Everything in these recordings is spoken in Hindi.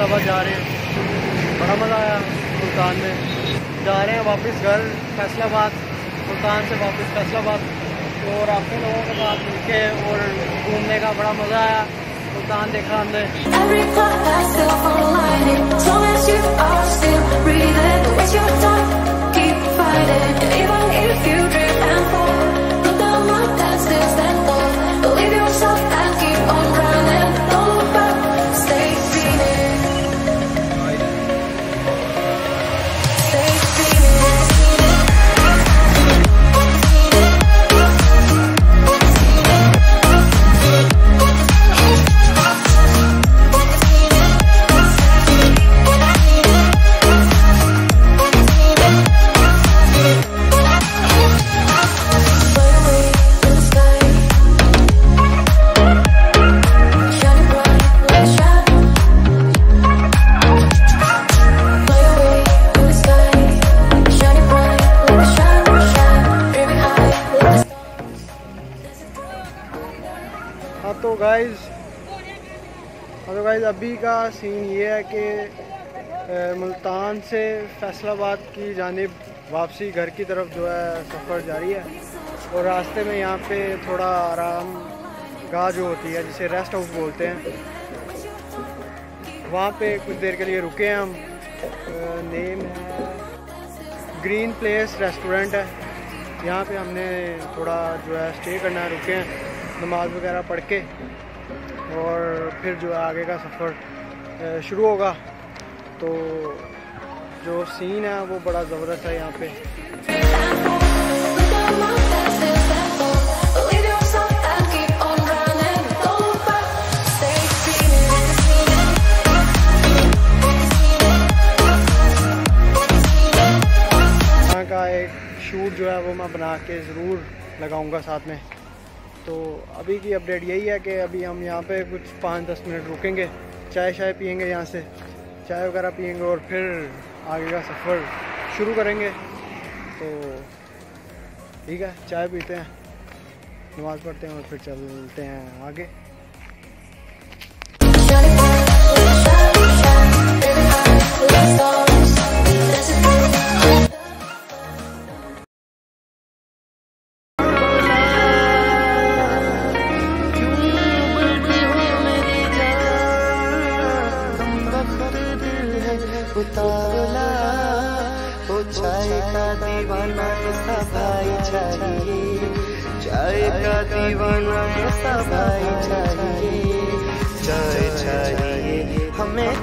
फैसलाबाद जा रहे हैं। बड़ा मज़ा आया मुल्तान में। जा रहे हैं वापस घर, फैसलाबाद। मुल्तान से वापस फैसलाबाद। और आपके लोगों के साथ मिलके और घूमने का बड़ा मज़ा आया। मुल्तान देखा हमने। हाँ तो गाइज़ हाँ तो गाइज़ अभी का सीन ये है कि मुल्तान से फैसलाबाद की जानिब वापसी घर की तरफ़ जो है सफ़र जारी है। और रास्ते में यहाँ पे थोड़ा आराम गाह जो होती है, जिसे रेस्ट हाउस बोलते हैं। वहाँ पे कुछ देर के लिए रुके हैं हम। नेम है ग्रीन प्लेस रेस्टोरेंट है। यहाँ पे हमने थोड़ा जो है स्टे करना है, रुके हैं। नमाज़ वगैरह पढ़ के और फिर जो है आगे का सफ़र शुरू होगा। तो जो सीन है वो बड़ा ज़बरदस्त है यहाँ पे। एक शूट जो है वो मैं बना के ज़रूर लगाऊँगा साथ में। तो अभी की अपडेट यही है कि अभी हम यहाँ पे कुछ पाँच दस मिनट रुकेंगे, चाय शाय पियेंगे यहाँ से। चाय वगैरह पियेंगे और फिर आगे का सफ़र शुरू करेंगे। तो ठीक है, चाय पीते हैं, नमाज़ पढ़ते हैं और फिर चलते हैं आगे। उतारला ओ चाय का दीवाना ऐसा भाई चाहिए। चाय का दीवाना ऐसा भाई चाहिए। चाय चाहिए, हमें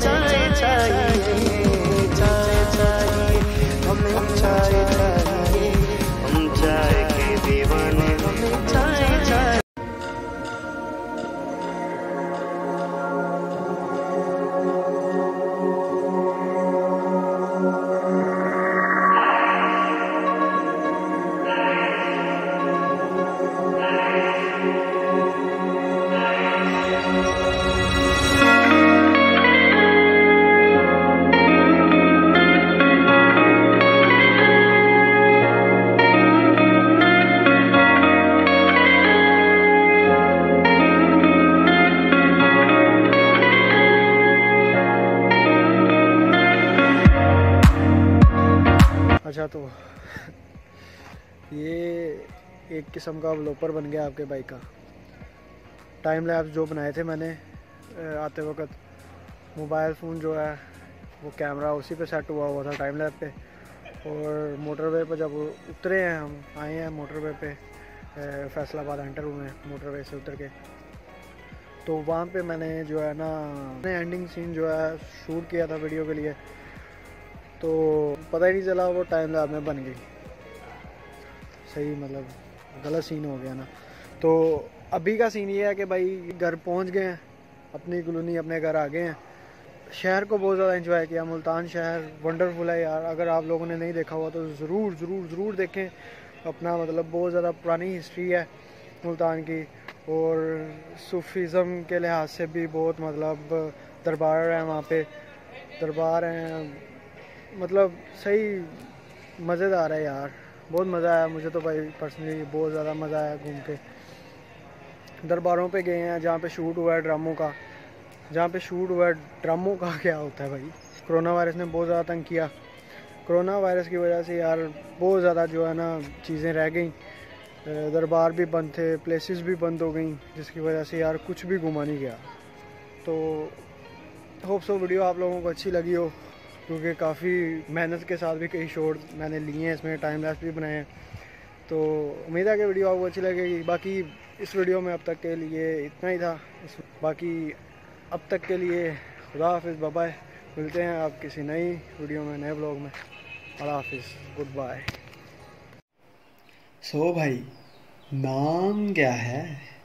अच्छा तो ये एक किस्म का व्लोपर बन गया आपके बाइक का। टाइम लैप्स जो बनाए थे मैंने आते वक्त मोबाइल फ़ोन जो है, वो कैमरा उसी पे सेट हुआ हुआ था टाइम लैप पे। और मोटरवे पे जब उतरे हैं हम, आए हैं मोटरवे पे फैसलाबाद एंटर हुए हैं मोटरवे से उतर के। तो वहाँ पे मैंने जो है ना एंडिंग सीन जो है शूट किया था वीडियो के लिए। तो पता ही नहीं चला वो टाइम लैब में बन गई। सही मतलब गलत सीन हो गया ना। तो अभी का सीन ये है कि भाई घर पहुँच गए हैं, अपनी कॉलोनी अपने घर आ गए हैं। शहर को बहुत ज़्यादा एंजॉय किया, मुल्तान शहर वंडरफुल है यार। अगर आप लोगों ने नहीं देखा हुआ तो ज़रूर ज़रूर ज़रूर देखें। अपना मतलब बहुत ज़्यादा पुरानी हिस्ट्री है मुल्तान की। और सूफीज़म के लिहाज से भी बहुत मतलब दरबार हैं वहाँ पे। दरबार हैं मतलब सही मज़ेदार है यार। बहुत मज़ा आया मुझे तो भाई पर्सनली बहुत ज़्यादा मज़ा आया घूम के। दरबारों पे गए हैं, जहाँ पे शूट हुआ है ड्रामों का। जहाँ पे शूट हुआ है ड्रामों का क्या होता है भाई? कोरोना वायरस ने बहुत ज़्यादा तंग किया। कोरोना वायरस की वजह से यार बहुत ज़्यादा जो है ना चीज़ें रह गई। दरबार भी बंद थे प्लेसेस भी बंद हो गई, जिसकी वजह से यार कुछ भी घुमा नहीं गया। तो होप सो वीडियो आप लोगों को अच्छी लगी हो। क्योंकि काफ़ी मेहनत के साथ भी कई शॉर्ट मैंने लिए हैं, इसमें टाइम लैस भी बनाए हैं। तो उम्मीद है कि वीडियो आपको अच्छी लगेगी। बाकी इस वीडियो में अब तक के लिए इतना ही था। बाकी अब तक के लिए खुदा हाफिज़ बाय मिलते हैं आप किसी नई वीडियो में, नए ब्लॉग में। अल्लाह हाफिज़, गुड बाय। सो भाई, नाम क्या है?